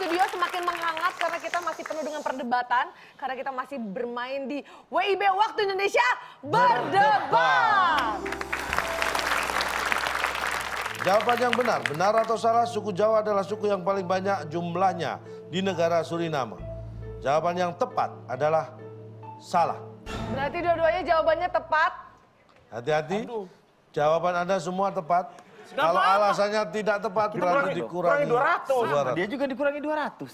studio semakin menghangat karena kita masih penuh dengan perdebatan. Karena kita masih bermain di WIB Waktu Indonesia Berdebat. Jawaban yang benar, benar atau salah suku Jawa adalah suku yang paling banyak jumlahnya di negara Suriname. Jawaban yang tepat adalah salah. Berarti dua-duanya jawabannya tepat. Hati-hati. Jawaban Anda semua tepat. Kalau alasannya tidak tepat berarti kurangi- dikurangi kurangi 200. 200. Dia juga dikurangi 200.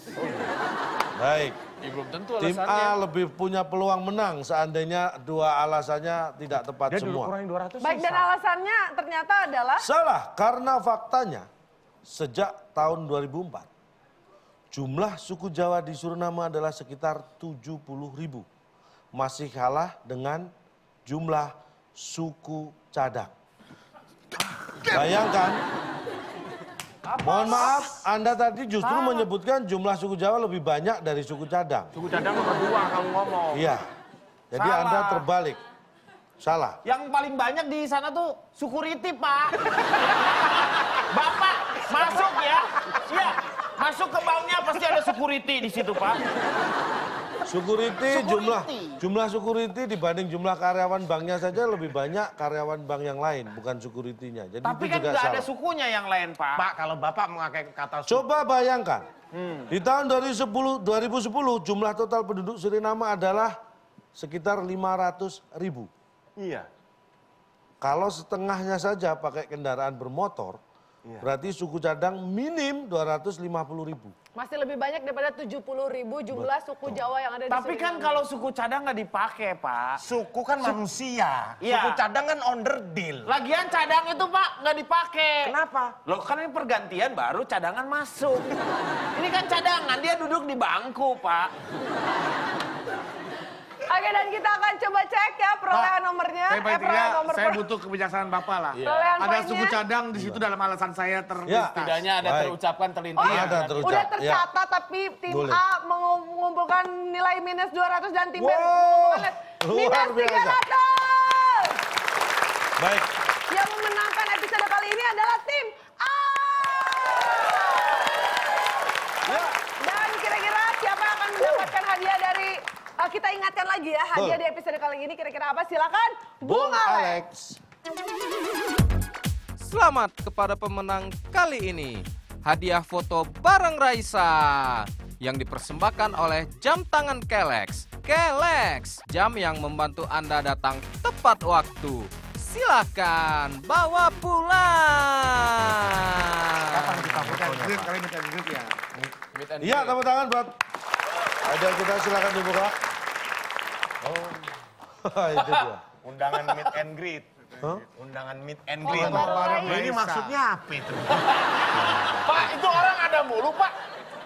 Baik. Ya, belum tentu Tim. A lebih punya peluang menang seandainya dua alasannya tidak tepat Dia semua. kurangi 200 Baik dan alasannya ternyata adalah Salah karena faktanya sejak tahun 2004 jumlah suku Jawa di Suriname adalah sekitar 70 ribu. Masih kalah dengan jumlah suku cadang. Bayangkan, mohon maaf Anda tadi justru menyebutkan jumlah suku Jawa lebih banyak dari suku cadang. Suku cadang nomor dua kamu ngomong. Iya, jadi Salah. Anda terbalik. Salah. Yang paling banyak di sana tuh security, Pak. Bapak masuk ya. Iya, masuk ke banknya pasti ada security di situ, Pak. Security, Security. jumlah jumlah security dibanding jumlah karyawan banknya saja lebih banyak karyawan bank yang lain bukan security-nya. Jadi Tapi itu kan juga nggak ada sukunya yang lain, Pak. Pak, kalau Bapak memakai kata suku, Coba bayangkan. Hmm. Di tahun 2010, 2010 jumlah total penduduk Suriname adalah sekitar 500 ribu. iya. Kalau setengahnya saja pakai kendaraan bermotor, Iya. berarti suku cadang minim 250 ribu. masih lebih banyak daripada 70 ribu jumlah suku Jawa yang ada di Tapi kan kalau suku cadang nggak dipakai, Pak. Suku kan manusia. Iya. Suku cadang kan onderdil. Lagian cadang itu, Pak, nggak dipakai. Kenapa? Loh kan ini pergantian baru cadangan masuk. ini kan cadangan, dia duduk di bangku, Pak. Oke dan kita akan coba cek ya perolehan nomornya. Saya Eh, perolehan tidak, nomor saya butuh kebijaksanaan Bapak lah. Perolehan Ada poinnya. suku cadang di situ dalam alasan saya terlintas. Ya. Setidaknya ada Baik. terucapkan terlintas. Oh, Ada iya. terucap, Udah ya. tercatat tapi tim Boleh. A mengu- mengumpulkan nilai minus 200 dan tim B Wow, mengumpulkan luar minus biasa. 300. Baik, Yang memenangkan episode kali ini adalah tim A. ya. Dan kira-kira siapa yang akan mendapatkan hadiah dari eh, kita ingatkan lagi ya hadiah di episode kali ini kira-kira apa? Silakan Bung, Alex. Selamat kepada pemenang kali ini. Hadiah foto bareng Raisa yang dipersembahkan oleh jam tangan Kelex. Kelex, jam yang membantu Anda datang tepat waktu. Silahkan bawa pulang. Kapan kita kalian minta ya. Iya, tepuk tangan buat ada kita silakan dibuka. Oh, itu dia. Undangan meet and greet. Hah? Undangan meet and Oh, greet. bareng Ini Raisa. maksudnya apa itu? Pak, itu orang ada mulu, Pak.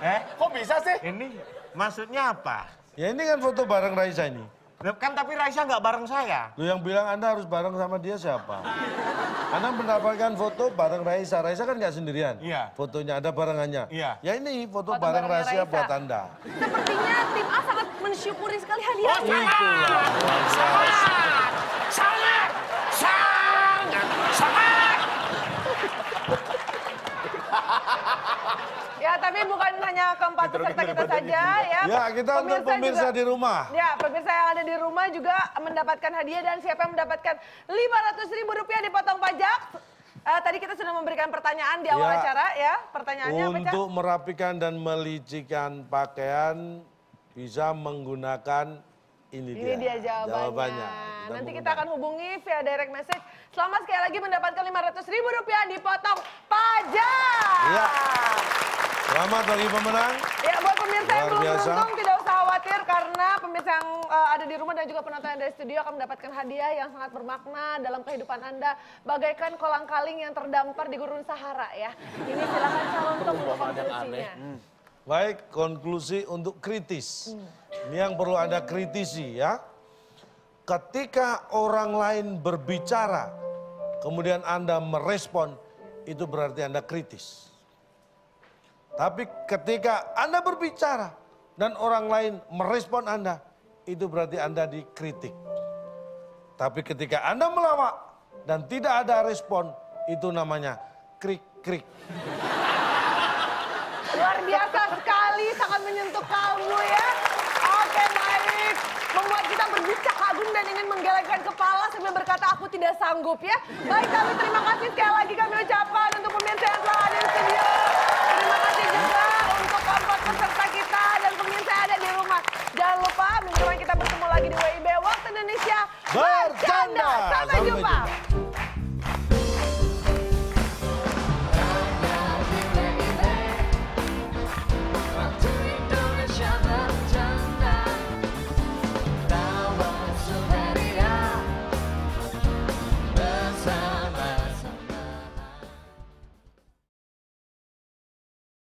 Eh? Kok bisa sih? Ini maksudnya apa? Ya ini kan foto bareng Raisa ini. Kan tapi Raisa nggak bareng saya. Lu yang bilang Anda harus bareng sama dia siapa? Anda mendapatkan foto bareng Raisa. Raisa kan nggak sendirian. Iya. Fotonya ada barengannya. Iya. Ya ini foto, Foto bareng rahasia Raisa. buat Anda. Sepertinya tim A sangat mensyukuri sekali hadiah. Sangat! Sangat! Sangat! Sangat! Ya, tapi bukan hanya keempat peserta kita saja ya. Ya kita untuk pemirsa juga- di rumah. Ya, pemirsa yang ada di rumah juga mendapatkan hadiah dan siapa yang mendapatkan 500 ribu rupiah dipotong pajak. Eh, tadi kita sudah memberikan pertanyaan di awal Ya. acara ya. Pertanyaannya apa, Cak? Untuk merapikan dan melicikan pakaian bisa menggunakan ini, Ini dia jawabannya. Kita Nanti kita akan hubungi via direct message. Selamat sekali lagi mendapatkan 500 ribu rupiah dipotong pajak. Iya. Selamat bagi pemenang. Ya buat pemirsa yang belum biasa. beruntung tidak usah khawatir karena pemirsa yang eh, ada di rumah dan juga penonton yang dari studio akan mendapatkan hadiah yang sangat bermakna dalam kehidupan Anda bagaikan kolang-kaling yang terdampar di gurun Sahara ya. Ini silakan calon untuk konklusinya. Baik, konklusi untuk kritis. Ini yang perlu Anda kritisi ya. Ketika orang lain berbicara, kemudian Anda merespon, itu berarti Anda kritis. Tapi ketika Anda berbicara dan orang lain merespon Anda, itu berarti Anda dikritik. Tapi ketika Anda melawak dan tidak ada respon, itu namanya krik-krik. Luar biasa sekali, sangat menyentuh kamu ya. Oke baik, membuat kita berdecak kagum dan ingin menggelengkan kepala sambil berkata aku tidak sanggup ya. Baik kami terima kasih sekali lagi kami ucapkan